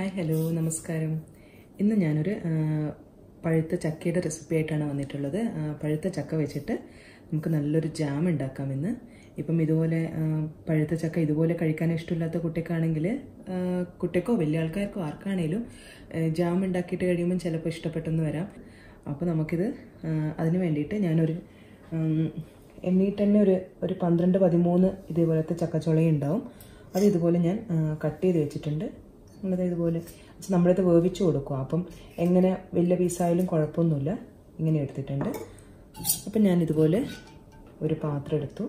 Hi hello നമസ്കാരം. ഇന്ന് ഞാനൊരു പഴുത്ത ചക്കയുടെ റെസിപ്പി ആയിട്ടാണ് വന്നിട്ടുള്ളത്. പഴുത്ത ചക്ക വെച്ചിട്ട് നമുക്ക് നല്ലൊരു ജാം ഉണ്ടാക്കാം ഇന്ന്. ഇപ്പം ഇതുപോലെ പഴുത്ത ചക്ക ഇതുപോലെ കഴിക്കാൻ ഇഷ്ടമില്ലാത്ത കുട്ടിക്കാണെങ്കിൽ കുട്ടിക്കോ വലിയ ആൾക്കാർക്കോ ആർക്കാണേലും ജാം ഉണ്ടാക്കിയിട്ട് കഴിയുമ്പം ചിലപ്പോൾ ഇഷ്ടപ്പെട്ടെന്ന് വരാം. അപ്പോൾ നമുക്കിത് അതിന് വേണ്ടിയിട്ട് ഞാനൊരു എണ്ണീട്ട് തന്നെ ഒരു ഒരു പന്ത്രണ്ട് പതിമൂന്ന് ഇതേപോലത്തെ ചക്കച്ചുളയുണ്ടാവും അത് ഇതുപോലെ ഞാൻ കട്ട് ചെയ്ത് വെച്ചിട്ടുണ്ട്. നമ്മളത് ഇതുപോലെ പക്ഷെ നമ്മളത് വേവിച്ച് കൊടുക്കുക അപ്പം എങ്ങനെ വലിയ പീസായാലും കുഴപ്പമൊന്നുമില്ല. ഇങ്ങനെ എടുത്തിട്ടുണ്ട്. അപ്പം ഞാൻ ഇതുപോലെ ഒരു പാത്രം എടുത്തു.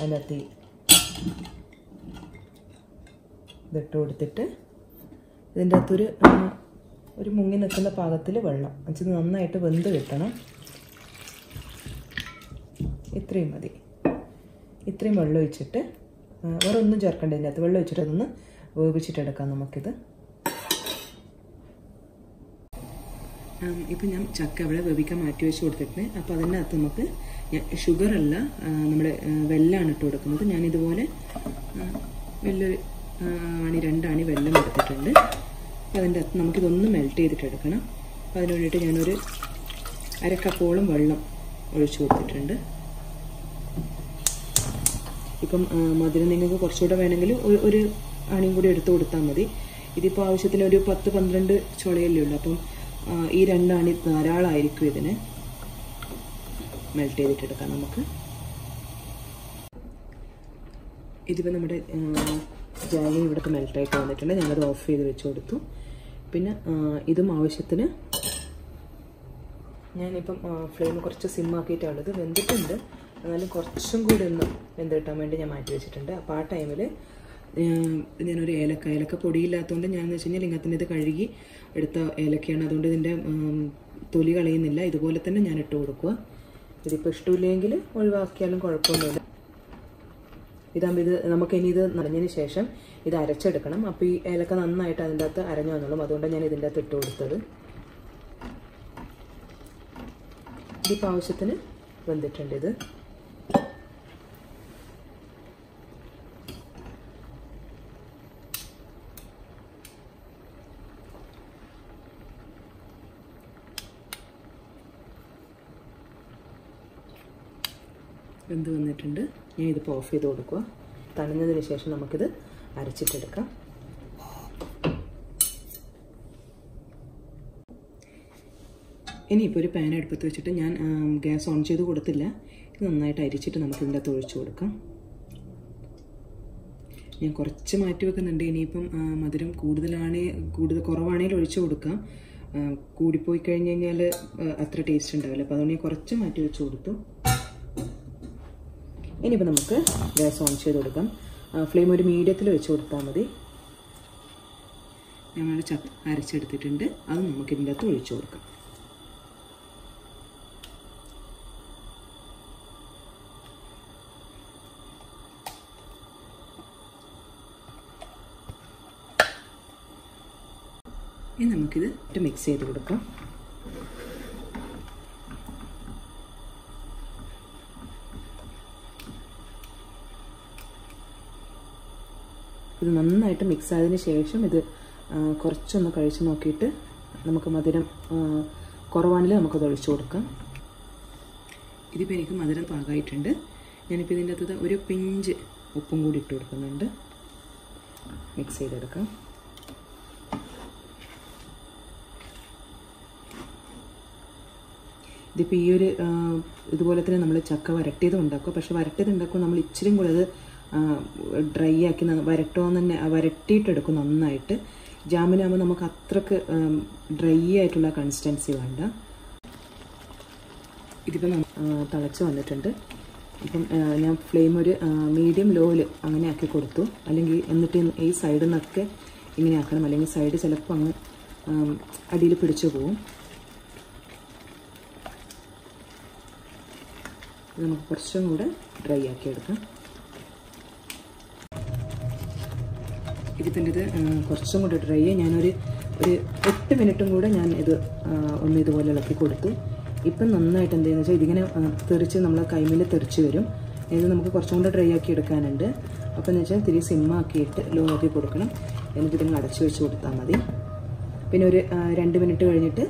അതിനകത്ത് ഇതിട്ട് കൊടുത്തിട്ട് ഇതിന്റെ അകത്തൊരു ഒരു മുങ്ങി നിൽക്കുന്ന പാകത്തിൽ വെള്ളം. വെച്ചത് നന്നായിട്ട് വെന്ത് കിട്ടണം. ഇത്രയും മതി. ഇത്രയും വെള്ളം ഒഴിച്ചിട്ട് വേറെ ഒന്നും ചേർക്കേണ്ട അകത്ത് വെള്ളം ഒഴിച്ചിട്ട് അതൊന്ന് വേവിച്ചിട്ടെടുക്കാം നമുക്കിത്. ഇപ്പം ഞാൻ ചക്ക അവിടെ വേവിക്കാൻ മാറ്റി വെച്ച് കൊടുത്തിട്ടുണ്ട്. അപ്പോൾ അതിനകത്ത് നമുക്ക് ഷുഗർ അല്ല നമ്മൾ വെല്ലാണ് ഇട്ട് കൊടുക്കുന്നത്. ഞാൻ ഇതുപോലെ വെല്ല ആണി രണ്ടാണി വെല്ലം എടുത്തിട്ടുണ്ട്. അപ്പം അതിന്റെ അകത്ത് നമുക്കിതൊന്ന് മെൽറ്റ് ചെയ്തിട്ട് എടുക്കണം അപ്പം അതിന് വേണ്ടിയിട്ട് ഞാനൊരു അരക്കപ്പോളം വെള്ളം ഒഴിച്ചു കൊടുത്തിട്ടുണ്ട്. ഇപ്പം മധുരം നിങ്ങൾക്ക് കുറച്ചുകൂടെ വേണമെങ്കിൽ ഒരു- അണിയും കൂടി എടുത്തു കൊടുത്താൽ മതി. ഇതിപ്പോൾ ആവശ്യത്തിന് ഒരു പത്ത് പന്ത്രണ്ട് ചുളയല്ലേ ഉള്ളൂ. അപ്പം ഈ രണ്ടാണി ധാരാളമായിരിക്കും ഇതിന് മെൽറ്റ് ചെയ്തിട്ടെടുക്കാം നമുക്ക്. ഇതിപ്പോൾ നമ്മുടെ ജാലി ഇവിടുത്തെ മെൽറ്റായിട്ട് വന്നിട്ടുണ്ട്. ഞാനത് ഓഫ് ചെയ്ത് വെച്ച് കൊടുത്തു. പിന്നെ ഇതും ആവശ്യത്തിന് ഞാനിപ്പം ഫ്ലെയിം കുറച്ച് സിം ആക്കിയിട്ടുള്ളത് വെന്തിട്ടുണ്ട്. എന്നാലും കുറച്ചും കൂടി ഒന്ന് വെന്ത് കിട്ടാൻ വേണ്ടി ഞാൻ മാറ്റി വെച്ചിട്ടുണ്ട്. അപ്പോൾ ആ ടൈമിൽ ഞാനൊരു ഏലക്ക. ഏലക്ക പൊടിയില്ലാത്തതുകൊണ്ട് ഞാൻ എന്ന് വെച്ച് കഴിഞ്ഞാൽ ലിംഗത്തിന്റെ ഇത് കഴുകി എടുത്ത ഏലക്കയാണ്. അതുകൊണ്ട് ഇതിന്റെ തൊലി കളയുന്നില്ല. ഇതുപോലെ തന്നെ ഞാൻ ഇട്ട് കൊടുക്കുക ഇതിപ്പോൾ ഇഷ്ടമില്ലെങ്കിൽ ഒഴിവാക്കിയാലും കുഴപ്പമൊന്നുമില്ല. ഇതാകുമ്പോൾ ഇത് നമുക്ക് ഇനി ഇത് നിറഞ്ഞതിന് ശേഷം ഇത് അരച്ചെടുക്കണം. അപ്പോൾ ഈ ഏലക്ക നന്നായിട്ട് അതിന്റെ അകത്ത് അരഞ്ഞു വന്നോളും. അതുകൊണ്ടാണ് ഞാൻ ഇതിന്റെ അകത്ത് ഇട്ട് കൊടുത്തത്. ഇതിപ്പോൾ ആവശ്യത്തിന് വെന്തിട്ടുണ്ട് ഇത്. വെന്ത് വന്നിട്ടുണ്ട്. ഞാൻ ഇതിപ്പോൾ ഓഫ് ചെയ്ത് കൊടുക്കുക തണിഞ്ഞതിന് ശേഷം നമുക്കിത് അരച്ചിട്ടെടുക്കാം. ഇനിയിപ്പോൾ ഒരു പാൻ അടുപ്പത്ത് വെച്ചിട്ട് ഞാൻ ഗ്യാസ് ഓൺ ചെയ്ത് കൊടുത്തില്ല. ഇത് നന്നായിട്ട് അരിച്ചിട്ട് നമുക്ക് ഇതിന്റെ അകത്ത് ഒഴിച്ചു കൊടുക്കാം. ഞാൻ കുറച്ച് മാറ്റി വെക്കുന്നുണ്ട്. ഇനിയിപ്പം മധുരം കൂടുതലാണേ കൂടുതൽ കുറവാണെങ്കിൽ ഒഴിച്ചു കൊടുക്കാം. കൂടിപ്പോയി കഴിഞ്ഞ് കഴിഞ്ഞാൽ അത്ര ടേസ്റ്റ് ഉണ്ടാവില്ല. അപ്പോൾ അതുകൊണ്ട് ഞാൻ കുറച്ച് മാറ്റി വെച്ച് കൊടുത്തു. ഇനിയിപ്പോൾ നമുക്ക് ഗ്യാസ് ഓൺ ചെയ്ത് കൊടുക്കാം. ഫ്ലെയിം ഒരു മീഡിയത്തിൽ വെച്ച് കൊടുത്താൽ മതി. ഞങ്ങൾ ചത്ത് അരച്ചെടുത്തിട്ടുണ്ട്. അത് നമുക്ക് ഇതിന്റെ അകത്ത് ഒഴിച്ചു കൊടുക്കാം. ഇനി നമുക്കിത് മിക്സ് ചെയ്ത് കൊടുക്കാം. ഇത് നന്നായിട്ട് മിക്സ് ആയതിനു ശേഷം ഇത് കുറച്ചൊന്ന് കഴിച്ച് നോക്കിയിട്ട് നമുക്ക് മധുരം കുറവാണെങ്കിൽ നമുക്കത് ഒഴിച്ചു കൊടുക്കാം. ഇതിപ്പോൾ എനിക്ക് മധുരം പാകമായിട്ടുണ്ട്. ഞാനിപ്പോൾ ഇതിന്റെ അകത്ത് ഒരു പിഞ്ച് ഉപ്പും കൂടി ഇട്ട് കൊടുക്കുന്നുണ്ട്. മിക്സ് ചെയ്തെടുക്കാം. ഇതിപ്പോൾ ഈ ഒരു ഇതുപോലെ തന്നെ നമ്മൾ ചക്ക വരട്ടിയത് ഉണ്ടാക്കുക പക്ഷെ വരട്ടിയത് ഉണ്ടാക്കുമ്പോൾ നമ്മൾ ഇച്ചിരി കൂടെ അത് ഡ്രൈ ആക്കി വരട്ടോന്ന് തന്നെ വരട്ടിയിട്ടെടുക്കും നന്നായിട്ട്. ജാമിനാകുമ്പോൾ നമുക്ക് അത്രയ്ക്ക് ഡ്രൈ ആയിട്ടുള്ള കൺസിസ്റ്റൻസി വേണ്ട. ഇതിപ്പോൾ തിളച്ച് വന്നിട്ടുണ്ട്. ഇപ്പം ഞാൻ ഫ്ലെയിം ഒരു മീഡിയം ലോയിൽ അങ്ങനെ ആക്കി കൊടുത്തു. അല്ലെങ്കിൽ എന്നിട്ട് ഈ സൈഡിൽ നിന്നൊക്കെ ഇങ്ങനെ ആക്കണം. അല്ലെങ്കിൽ സൈഡ് ചിലപ്പോൾ അങ്ങ് അടിയിൽ പിടിച്ചു പോവും. നമുക്ക് കുറച്ചും കൂടെ ഡ്രൈ ആക്കി എടുക്കാം. ഇതിപ്പോൾ ഇത് കുറച്ചും കൂടെ ഡ്രൈ ഞാനൊരു ഒരു എട്ട് മിനിറ്റും കൂടെ ഞാൻ ഇത് ഒന്ന് ഇതുപോലെ ഇളക്കി കൊടുത്തു. ഇപ്പം നന്നായിട്ട് എന്ത് വെച്ചാൽ ഇതിങ്ങനെ തെറിച്ച് നമ്മൾ കൈമിൽ തെറിച്ച് വരും. ഇത് നമുക്ക് കുറച്ചും കൂടെ ഡ്രൈ ആക്കി എടുക്കാനുണ്ട്. അപ്പോൾ എന്ന് വെച്ചാൽ തിരി സിമ്മാക്കിയിട്ട് ലോ ആക്കി കൊടുക്കണം. എന്നിട്ട് ഇതിങ്ങനെ അടച്ചു വെച്ച് കൊടുത്താൽ മതി. പിന്നെ ഒരു രണ്ട് മിനിറ്റ് കഴിഞ്ഞിട്ട്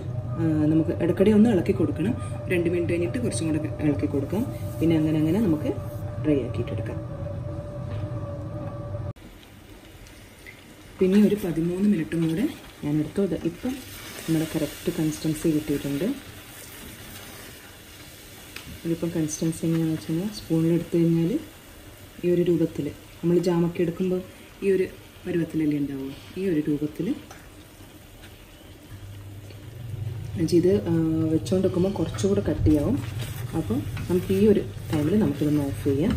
നമുക്ക് ഇടയ്ക്കിടെ ഒന്ന് ഇളക്കി കൊടുക്കണം. രണ്ട് മിനിറ്റ് കഴിഞ്ഞിട്ട് കുറച്ചും കൂടെ ഇളക്കി കൊടുക്കാം. പിന്നെ അങ്ങനെ അങ്ങനെ നമുക്ക് ഡ്രൈ ആക്കിയിട്ടെടുക്കാം പിന്നെ ഒരു പതിമൂന്ന് മിനിറ്റും കൂടെ ഞാൻ എടുത്തു അത് ഇപ്പം നമ്മുടെ കറക്റ്റ് കൺസിസ്റ്റൻസി കിട്ടിയിട്ടുണ്ട്. ഇതിപ്പം കൺസിസ്റ്റൻസി എങ്ങനെയാണെന്ന് വെച്ച് കഴിഞ്ഞാൽ സ്പൂണിൽ എടുത്തു കഴിഞ്ഞാൽ ഈ ഒരു രൂപത്തിൽ നമ്മൾ ജാമൊക്കെ എടുക്കുമ്പോൾ ഈ ഒരു പരുവത്തിലല്ലേ ഉണ്ടാവുക? ഈ ഒരു രൂപത്തിൽ ഇത് വെച്ചുകൊണ്ട് വെക്കുമ്പോൾ കുറച്ചുകൂടെ കട്ടിയാവും. അപ്പം നമുക്ക് ഈ ഒരു ടൈമിൽ നമുക്കിതൊന്ന് ഓഫ് ചെയ്യാം.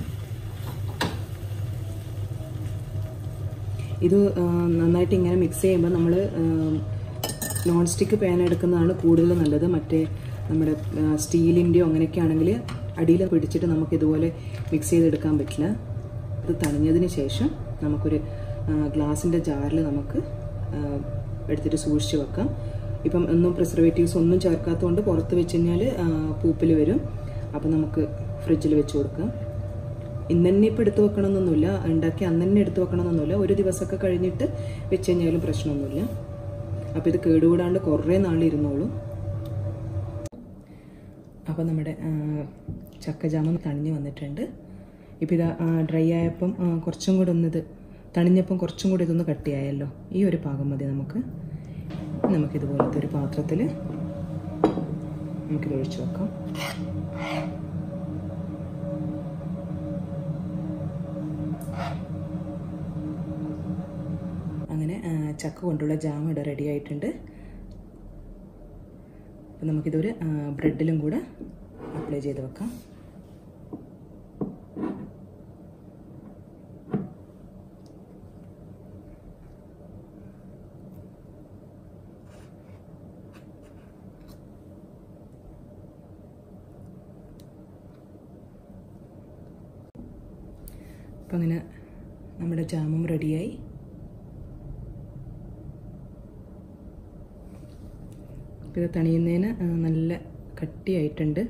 ഇത് നന്നായിട്ട് ഇങ്ങനെ മിക്സ് ചെയ്യുമ്പോൾ നമ്മൾ നോൺ സ്റ്റിക്ക് പാൻ എടുക്കുന്നതാണ് കൂടുതൽ നല്ലത്. മറ്റേ നമ്മുടെ സ്റ്റീലിന്റെയോ അങ്ങനെയൊക്കെ ആണെങ്കിൽ അടിയിൽ പിടിച്ചിട്ട് നമുക്ക് ഇതുപോലെ മിക്സ് ചെയ്തെടുക്കാൻ പറ്റില്ല. ഇത് തണിഞ്ഞതിന് ശേഷം നമുക്കൊരു ഗ്ലാസിന്റെ ജാറിൽ നമുക്ക് എടുത്തിട്ട് സൂക്ഷിച്ച് വെക്കാം. ഇപ്പം ഒന്നും പ്രിസർവേറ്റീവ്സ് ഒന്നും ചേർക്കാത്തതുകൊണ്ട് പുറത്ത് വെച്ച് കഴിഞ്ഞാൽ പൂപ്പിൽ വരും. അപ്പം നമുക്ക് ഫ്രിഡ്ജിൽ വെച്ച് കൊടുക്കാം. ഇന്ന് തന്നെ ഇപ്പം എടുത്തു വെക്കണമെന്നൊന്നുമില്ല ഉണ്ടാക്കി അന്ന് തന്നെ എടുത്തു വെക്കണമെന്നൊന്നുമില്ല ഒരു ദിവസമൊക്കെ കഴിഞ്ഞിട്ട് വെച്ച് കഴിഞ്ഞാലും പ്രശ്നമൊന്നുമില്ല. അപ്പോൾ ഇത് കേടുകൂടാണ്ട് കുറേ നാളിരുന്നോളൂ അപ്പോൾ നമ്മുടെ ചക്കജാമം ചക്ക ജാമം തണിഞ്ഞ് വന്നിട്ടുണ്ട്. ഇപ്പോൾ ഇത് ഡ്രൈ ആയപ്പം കുറച്ചും കൂടെ ഒന്നിത് തണിഞ്ഞപ്പം കുറച്ചും കൂടി ഇതൊന്ന് കട്ടിയായല്ലോ ഈ ഒരു പാകം മതി നമുക്ക്. നമുക്കിതുപോലത്തെ ഒരു പാത്രത്തിൽ നമുക്കിത് ഒഴിച്ചു വെക്കാം. ചക്ക കൊണ്ടുള്ള ജാം ഇവിടെ റെഡി ആയിട്ടുണ്ട്. അപ്പം നമുക്കിതൊരു ബ്രെഡിലും കൂടെ അപ്ലൈ ചെയ്ത് വെക്കാം. അപ്പം അങ്ങനെ നമ്മുടെ ജാമും റെഡിയായി ഇത് തണിയുന്നതിന് നല്ല കട്ടിയായിട്ടുണ്ട്.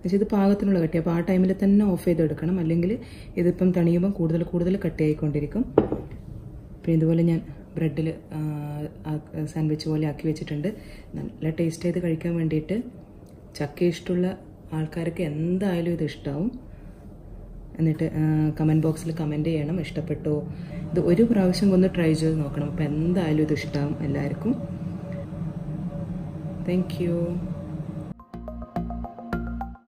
പക്ഷേ ഇത് പാകത്തിനുള്ള കട്ടി അപ്പോൾ ആ ടൈമിൽ തന്നെ ഓഫ് ചെയ്തെടുക്കണം. അല്ലെങ്കിൽ ഇതിപ്പം തണിയുമ്പം കൂടുതൽ കൂടുതൽ കട്ടിയായിക്കൊണ്ടിരിക്കും. പിന്നെ ഇതുപോലെ ഞാൻ ബ്രെഡിൽ സാൻഡ്വിച്ച് പോലെ ആക്കി വെച്ചിട്ടുണ്ട്. നല്ല ടേസ്റ്റ് ചെയ്ത് കഴിക്കാൻ വേണ്ടിയിട്ട് ചക്ക ഇഷ്ടമുള്ള ആൾക്കാർക്ക് എന്തായാലും ഇത് ഇഷ്ടമാവും എന്നിട്ട് കമന്റ് ബോക്സിൽ കമന്റ് ചെയ്യണം. ഇഷ്ടപ്പെട്ടോ? ഇത് ഒരു പ്രാവശ്യം ഒന്ന് ട്രൈ ചെയ്ത് നോക്കണം. അപ്പോൾ എന്തായാലും ഇത് ഇഷ്ടമാവും എല്ലാവർക്കും. Thank you.